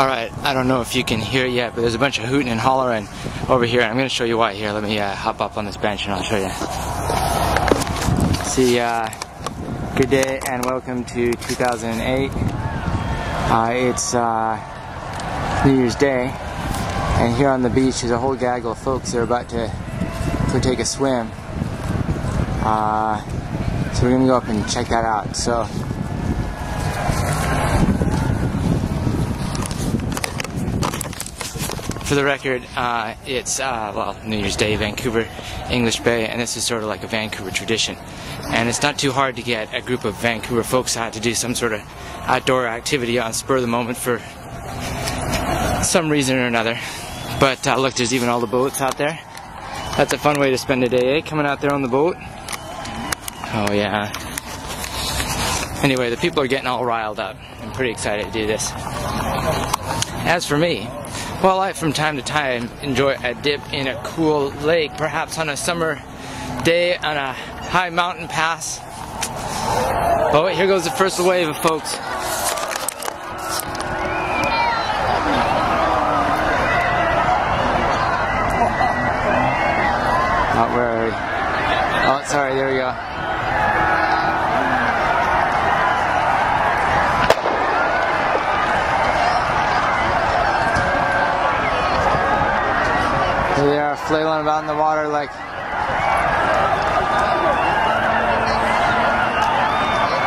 Alright, I don't know if you can hear it yet, but there's a bunch of hooting and hollering over here. I'm going to show you why here. Let me uh, hop up on this bench and I'll show you. See, uh, good day and welcome to 2008. Uh, it's uh, New Year's Day, and here on the beach is a whole gaggle of folks that are about to go take a swim. Uh, so we're going to go up and check that out. So. For the record, uh, it's, uh, well, New Year's Day, Vancouver, English Bay, and this is sort of like a Vancouver tradition. And it's not too hard to get a group of Vancouver folks out to do some sort of outdoor activity on spur of the moment for some reason or another. But uh, look, there's even all the boats out there. That's a fun way to spend a day, eh? Coming out there on the boat. Oh, yeah. Anyway, the people are getting all riled up. I'm pretty excited to do this. As for me, well, I from time to time enjoy a dip in a cool lake, perhaps on a summer day on a high mountain pass. Oh, here goes the first wave of folks. Not where Oh, sorry, there we go. They are flailing about in the water like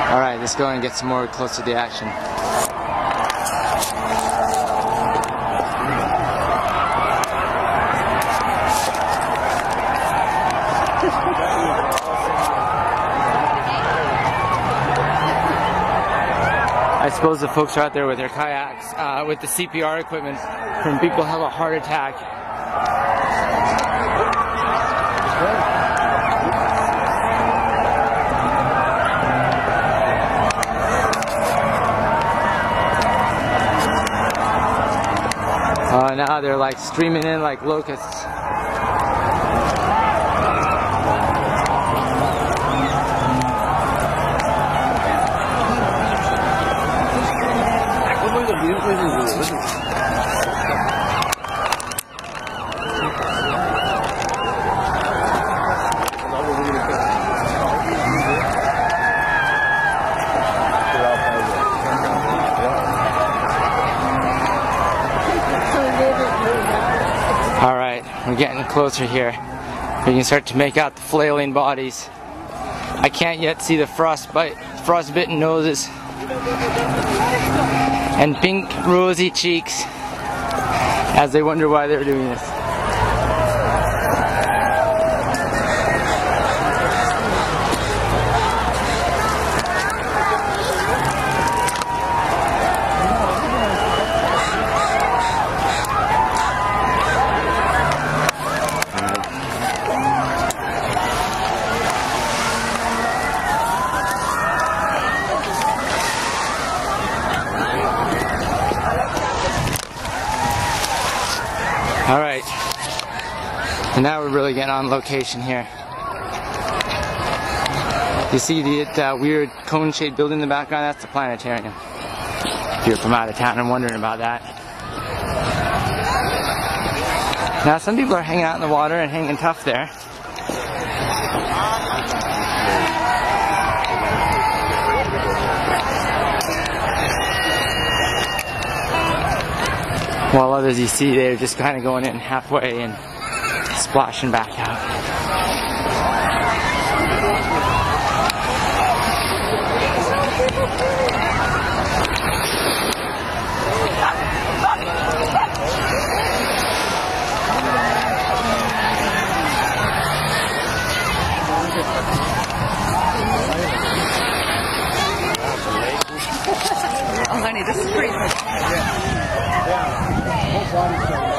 Alright, let's go and get some more close to the action. I suppose the folks are out there with their kayaks, uh, with the CPR equipment, when people have a heart attack now they're like streaming in like locusts getting closer here. We can start to make out the flailing bodies. I can't yet see the frostbite, frostbitten noses and pink rosy cheeks as they wonder why they're doing this. All right. And now we're really getting on location here. You see the uh, weird cone-shaped building in the background? That's the planetarium. If you're from out of town and wondering about that. Now some people are hanging out in the water and hanging tough there. While others you see, they're just kind of going in halfway and splashing back out. Oh, honey, this is pretty Don't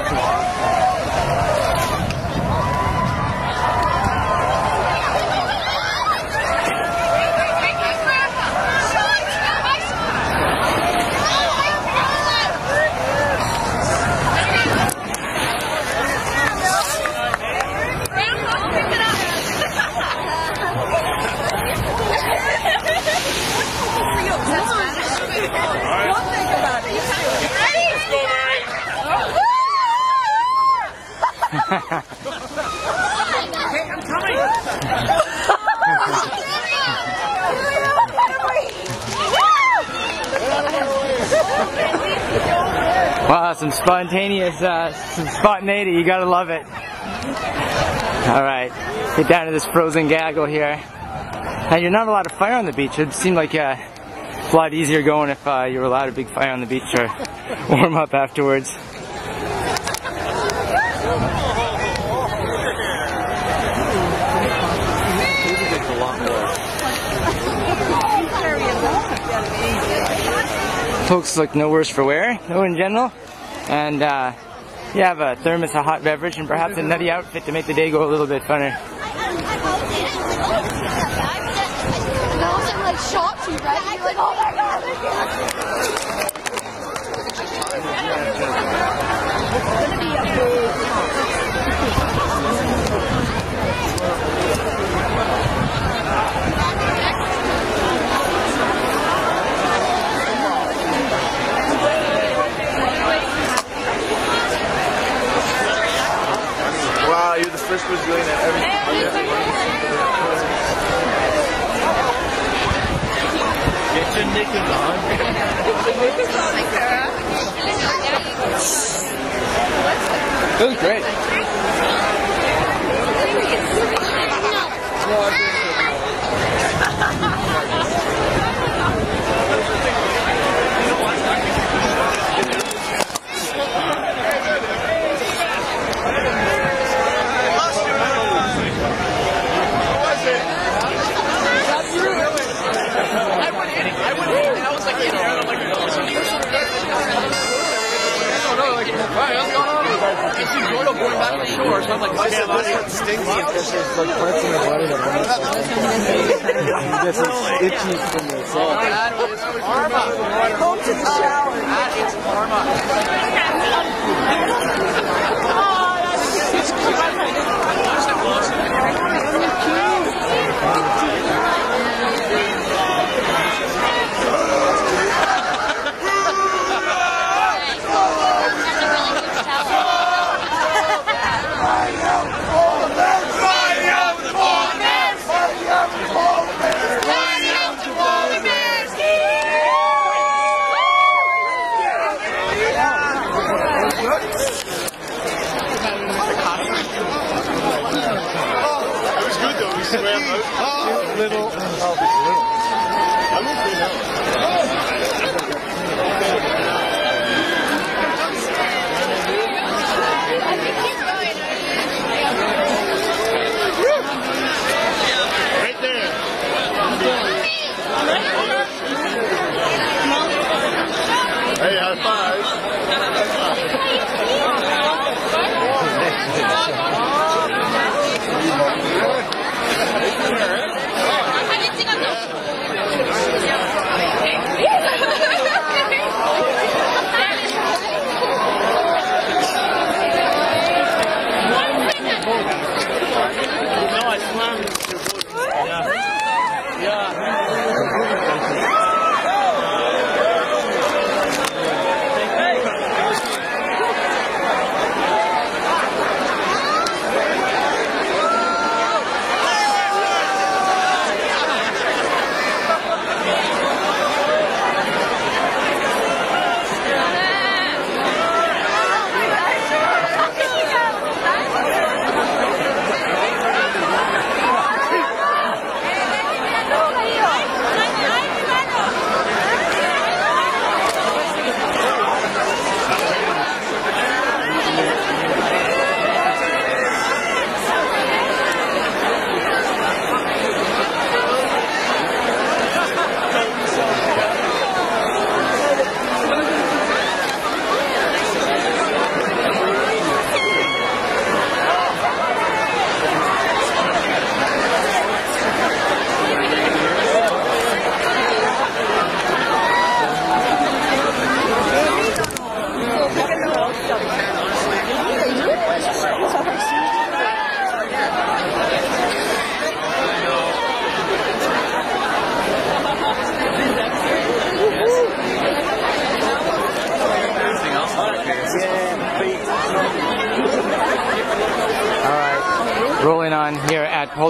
some spontaneous, uh, some spontaneity. You gotta love it. All right, get down to this frozen gaggle here. And you're not allowed to fire on the beach. It seemed like uh, a lot easier going if uh, you were allowed a big fire on the beach to warm up afterwards. Folks look no worse for wear, though in general. And uh, you have a thermos, a hot beverage, and perhaps a nutty outfit to make the day go a little bit funner. Those are like shots you right? You're like, oh my Wow, you're the first that ever. Get your knickers on. It was great.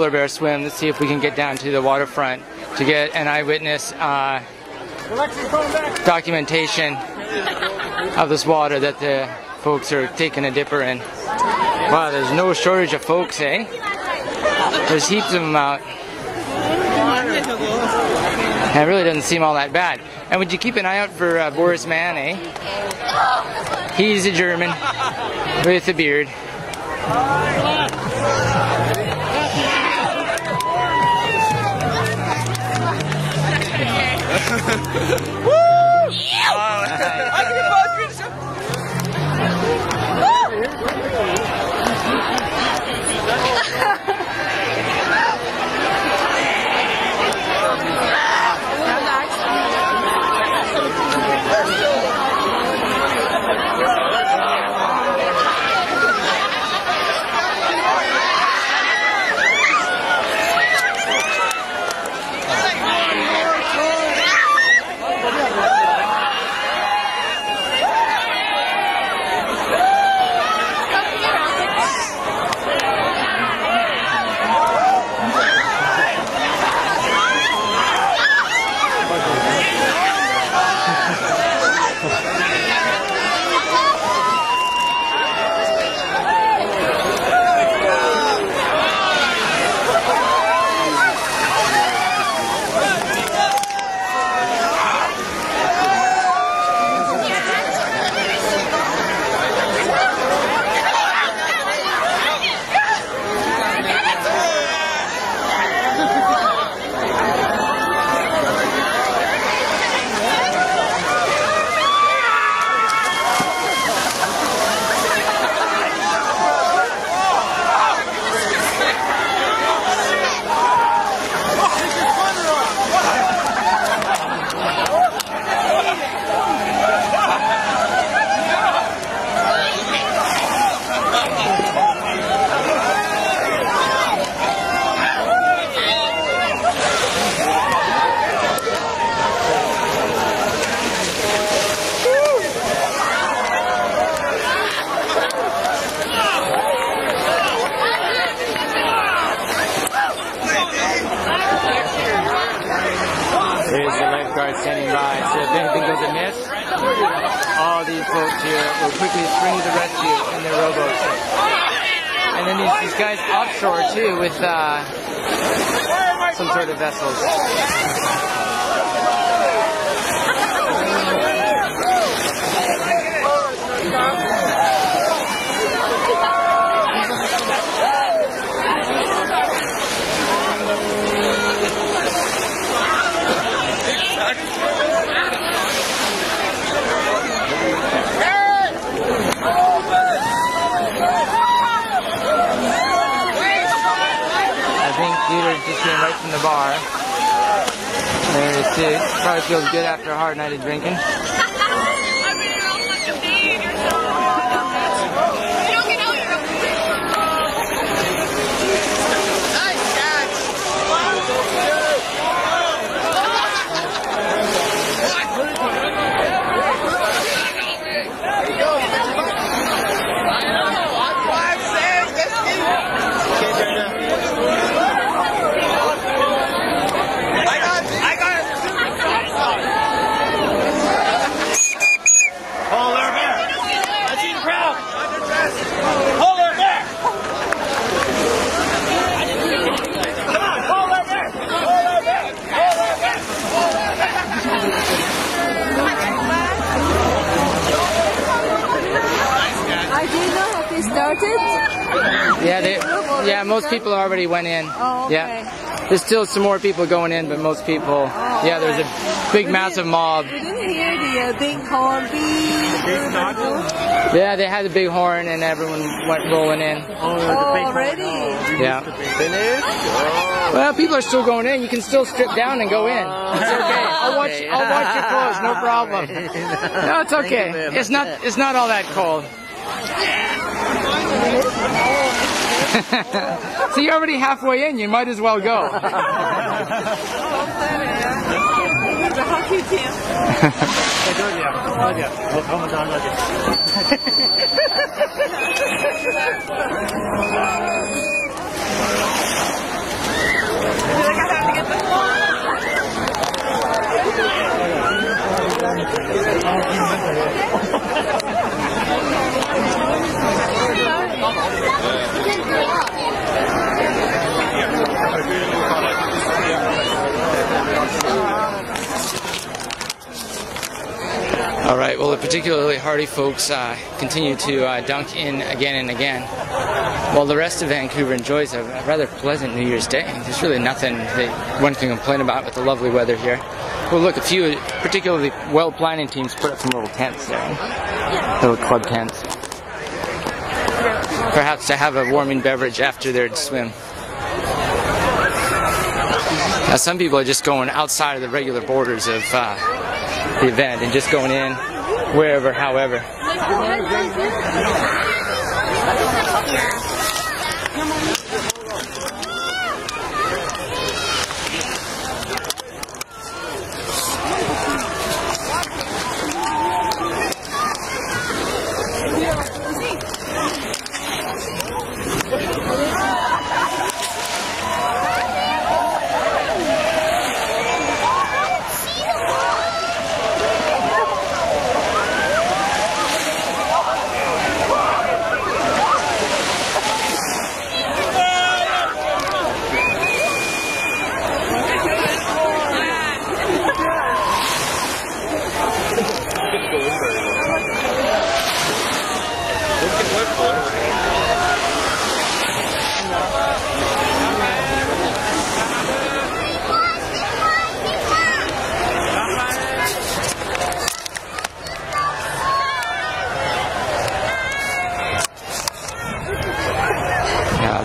Polar Bear Swim. Let's see if we can get down to the waterfront to get an eyewitness uh, documentation of this water that the folks are taking a dipper in. Wow, there's no shortage of folks, eh? There's heaps of them out. And it really doesn't seem all that bad. And would you keep an eye out for uh, Boris Mann, eh? He's a German with a beard. There's Good after a hard night of drinking. Hold her back. I see the crowd. Hold her back. Come on, hold her back. Hold her back. Hold her back. I didn't know how they started. Yeah, they, yeah, most people already went in. Oh, okay. Yeah. There's still some more people going in, but most people, yeah, there's a big, massive mob. We didn't hear the uh, big horn beep. Yeah, they had a big horn and everyone went rolling in. Oh, already? Yeah. Well, people are still going in. You can still strip down and go in. It's okay. I'll watch. I'll watch your clothes. No problem. No, it's okay. It's not. It's not all that cold. so you're already halfway in. You might as well go. The hockey team. All right, well, the particularly hardy folks uh, continue to uh, dunk in again and again, while the rest of Vancouver enjoys a rather pleasant New Year's Day. There's really nothing that one can complain about with the lovely weather here. Well, look, a few particularly well-planning teams put up some little tents there, little club tents. Perhaps to have a warming beverage after their swim. Now, some people are just going outside of the regular borders of uh, the event and just going in wherever, however.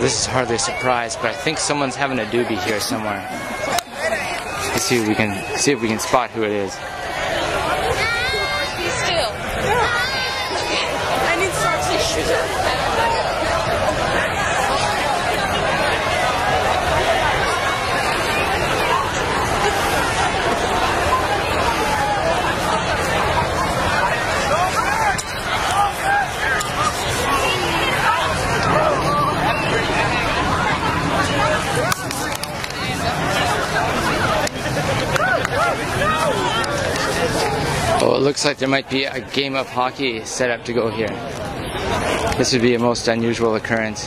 This is hardly a surprise, but I think someone's having a doobie here somewhere. Let's see if we can see if we can spot who it is. It looks like there might be a game of hockey set up to go here. This would be a most unusual occurrence.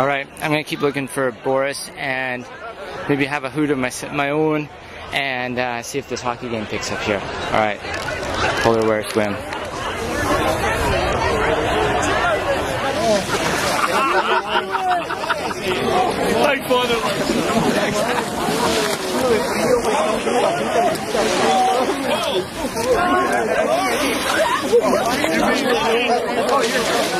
All right, I'm gonna keep looking for Boris and maybe have a hoot of my my own and uh, see if this hockey game picks up here. All right, polar bear swim. Fun.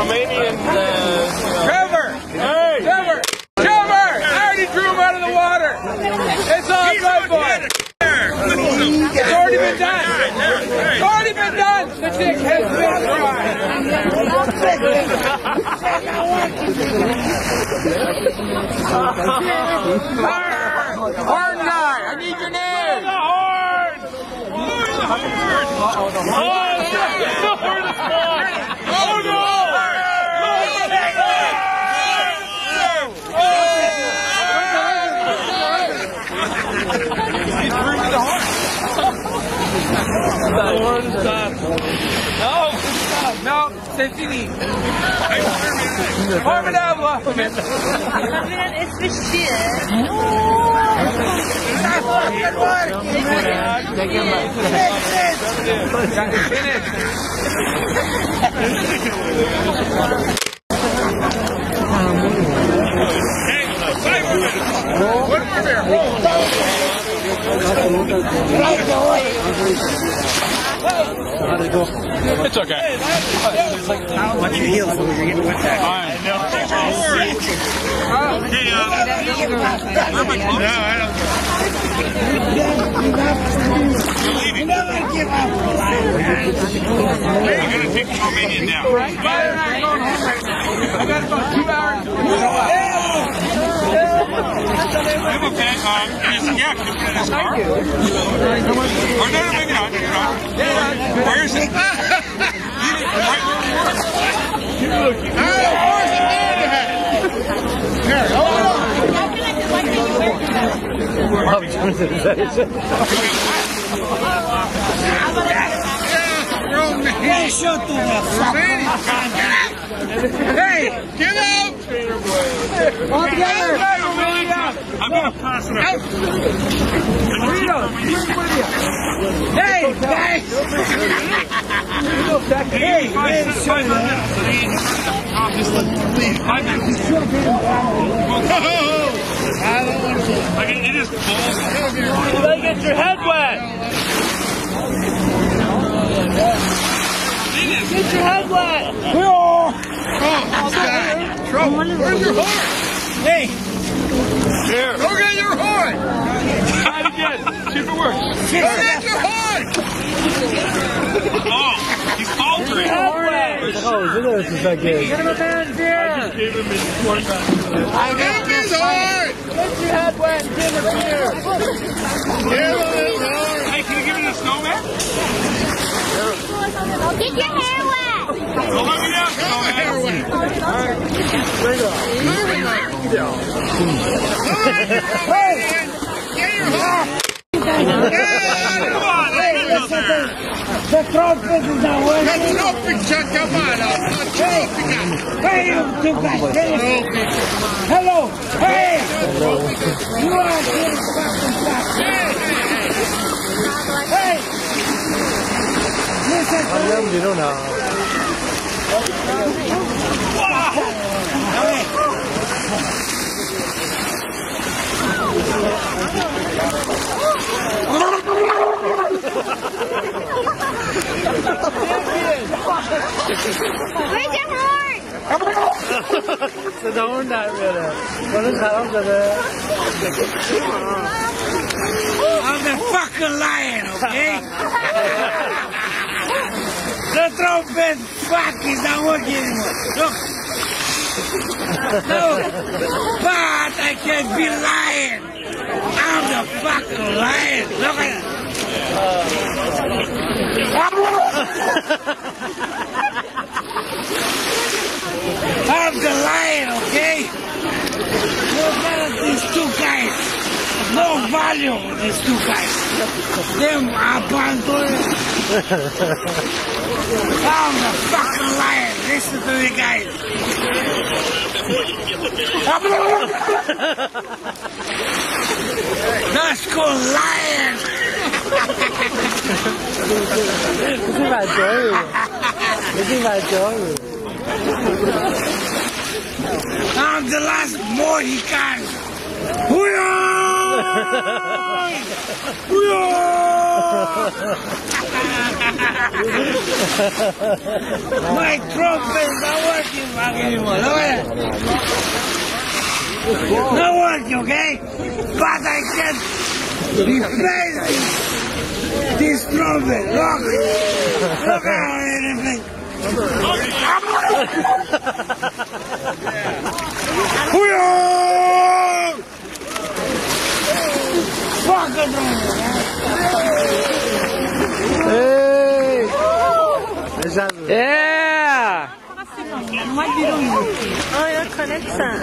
Romanian. Uh, Trevor! Hey! Trevor! Trevor! I already drew him out of the water! It's all good, boy! It's already been done! It's already been done! The dick has been dry! Horn guy! I need your name! The horn! The horn! Oh, the horn is gone! Oh no! The horn stop. sei finir. Varm det bra på mig. Han vill ha ett försteg. Right away! C'est fini. Formidable. It's fish It's okay. Watch your heels because you're getting wet back. I know. Hey, uh, where am I close? No, I don't. Where are you going to take the Romanian down? I got about two hours. I'm okay. Um, is, yeah, can you put it in his car? Or no, no, maybe not. Maybe not. Where is it? right where we were. Hey, shut the fuck Hey, get out! All together. I'm gonna pass it out. Hey, guys. Hey, hey, shut I mean, it is cold. You gotta get your head wet. Get your head wet. Where's your horn? Hey, Here. Go get your horn! Try it again. See if it works. Go get your horn! Oh, he's faltering. head wet. Get him a man's ear. Gave him his 20 I got his horn! Get your head wet and give him beer. Give him his horn! Hey, can you give me the snowman? Get your hair wet. Don't let me down, snowman. Come on, let's get out there. The trumpet is not working. Hey, you two guys. Hey. Hello. Hey. You are getting fucking stuck. Hey. Listen to me. Where's your horn? Uh, I'm the fucking lion, okay? the trumpet fuck is not working anymore. Look. Look. But I can't be lion. I'm the fucking lion. Look at it. I'm the lion, okay? Look at these two guys. No value, these two guys. Them abandoned. I'm the fucking lion. Listen to the guys. That's called lion. I'm the last Mohican. My trumpet is not working anymore. Look at it. Not working, okay? But I can replace this, this trumpet. Look. Look at it. Hoo-yah! Fuck it, Yeah! Oh, your connection.